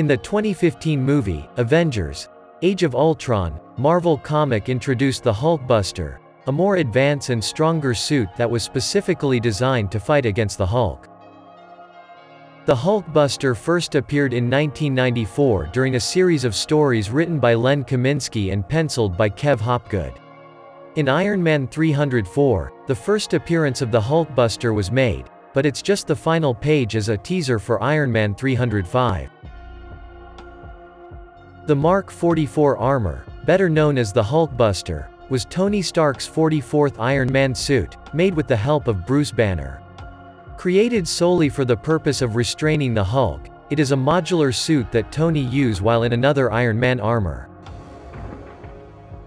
In the 2015 movie, Avengers, Age of Ultron, Marvel Comic introduced the Hulkbuster, a more advanced and stronger suit that was specifically designed to fight against the Hulk. The Hulkbuster first appeared in 1994 during a series of stories written by Len Kaminski and penciled by Kev Hopgood. In Iron Man 304, the first appearance of the Hulkbuster was made, but it's just the final page as a teaser for Iron Man 305. The Mark 44 armor, better known as the Hulkbuster, was Tony Stark's 44th Iron Man suit, made with the help of Bruce Banner. Created solely for the purpose of restraining the Hulk, it is a modular suit that Tony used while in another Iron Man armor.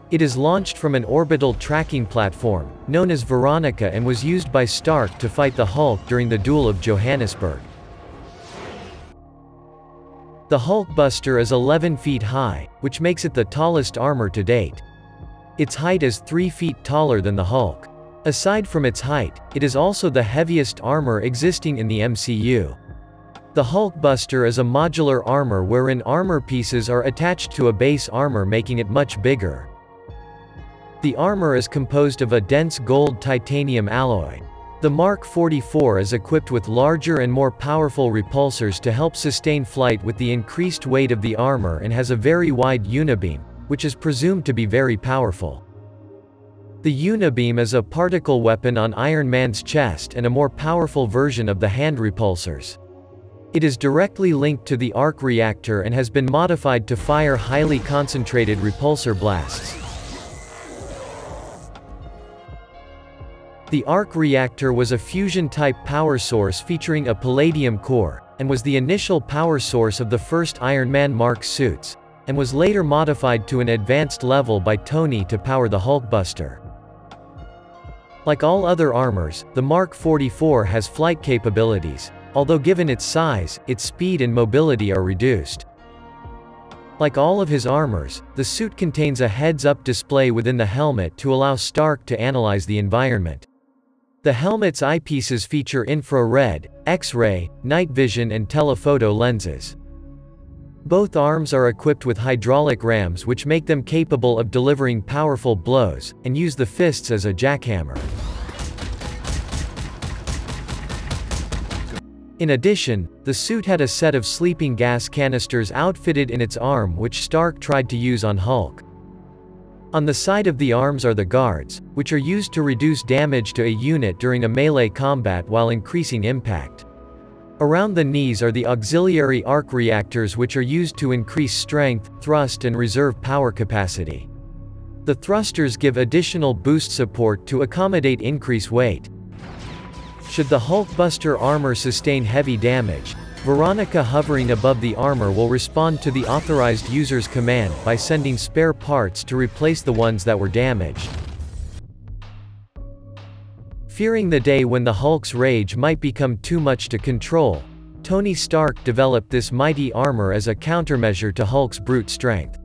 It is launched from an orbital tracking platform, known as Veronica and was used by Stark to fight the Hulk during the Duel of Johannesburg. The Hulkbuster is 11 feet high, which makes it the tallest armor to date. Its height is 3 feet taller than the Hulk. Aside from its height, it is also the heaviest armor existing in the MCU. The Hulkbuster is a modular armor wherein armor pieces are attached to a base armor making it much bigger. The armor is composed of a dense gold titanium alloy. The Mark 44 is equipped with larger and more powerful repulsors to help sustain flight with the increased weight of the armor and has a very wide unibeam, which is presumed to be very powerful. The Unibeam is a particle weapon on Iron Man's chest and a more powerful version of the hand repulsors. It is directly linked to the arc reactor and has been modified to fire highly concentrated repulsor blasts. The arc reactor was a fusion-type power source featuring a palladium core, and was the initial power source of the first Iron Man Mark suits, and was later modified to an advanced level by Tony to power the Hulkbuster. Like all other armors, the Mark 44 has flight capabilities, although given its size, its speed and mobility are reduced. Like all of his armors, the suit contains a heads-up display within the helmet to allow Stark to analyze the environment. The helmet's eyepieces feature infrared, X-ray, night vision and telephoto lenses. Both arms are equipped with hydraulic rams which make them capable of delivering powerful blows, and use the fists as a jackhammer. In addition, the suit had a set of sleeping gas canisters outfitted in its arm which Stark tried to use on Hulk. On the side of the arms are the guards, which are used to reduce damage to a unit during a melee combat while increasing impact. Around the knees are the auxiliary arc reactors which are used to increase strength, thrust and reserve power capacity. The thrusters give additional boost support to accommodate increased weight. Should the Hulkbuster armor sustain heavy damage, Veronica hovering above the armor will respond to the authorized user's command by sending spare parts to replace the ones that were damaged. Fearing the day when the Hulk's rage might become too much to control, Tony Stark developed this mighty armor as a countermeasure to Hulk's brute strength.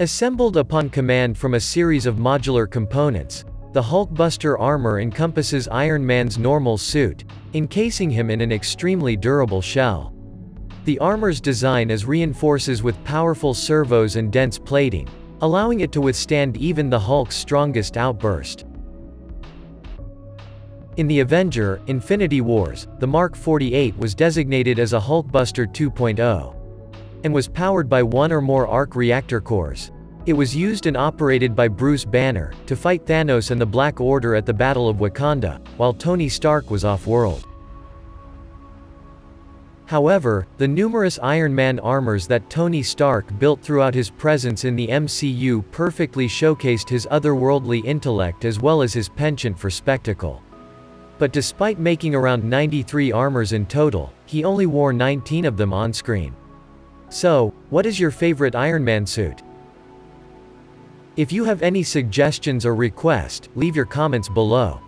Assembled upon command from a series of modular components, the Hulkbuster armor encompasses Iron Man's normal suit, encasing him in an extremely durable shell. The armor's design is reinforces with powerful servos and dense plating, allowing it to withstand even the Hulk's strongest outburst. In the Avenger, Infinity Wars, the Mark 48 was designated as a Hulkbuster 2.0 and was powered by one or more arc reactor cores. It was used and operated by Bruce Banner to fight Thanos and the Black Order at the Battle of Wakanda, while Tony Stark was off-world. However, the numerous Iron Man armors that Tony Stark built throughout his presence in the MCU perfectly showcased his otherworldly intellect as well as his penchant for spectacle. But despite making around 93 armors in total, he only wore 19 of them on screen. So, what is your favorite Iron Man suit? If you have any suggestions or requests, leave your comments below.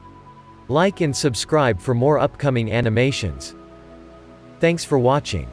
Like and subscribe for more upcoming animations. Thanks for watching.